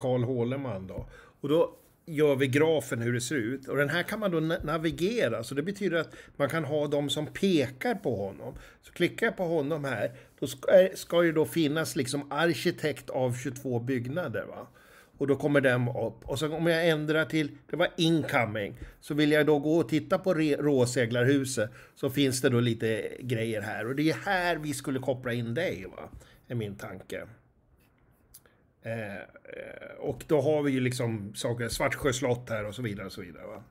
Karl Håleman då. Och då gör vi grafen hur det ser ut. Och den här kan man då navigera, så det betyder att man kan ha de som pekar på honom. Så klickar jag på honom här, då ska, eh, ska det då finnas liksom arkitekt av 22 byggnader. Va? Och då kommer den upp. Och så om jag ändrar till, det var incoming, så vill jag då gå och titta på Råseglarhuset, så finns det då lite grejer här. Och det är här vi skulle koppla in dig, va? är min tanke. Eh, eh, och då har vi ju liksom saker, Svartsjö slott här och så vidare och så vidare. Va?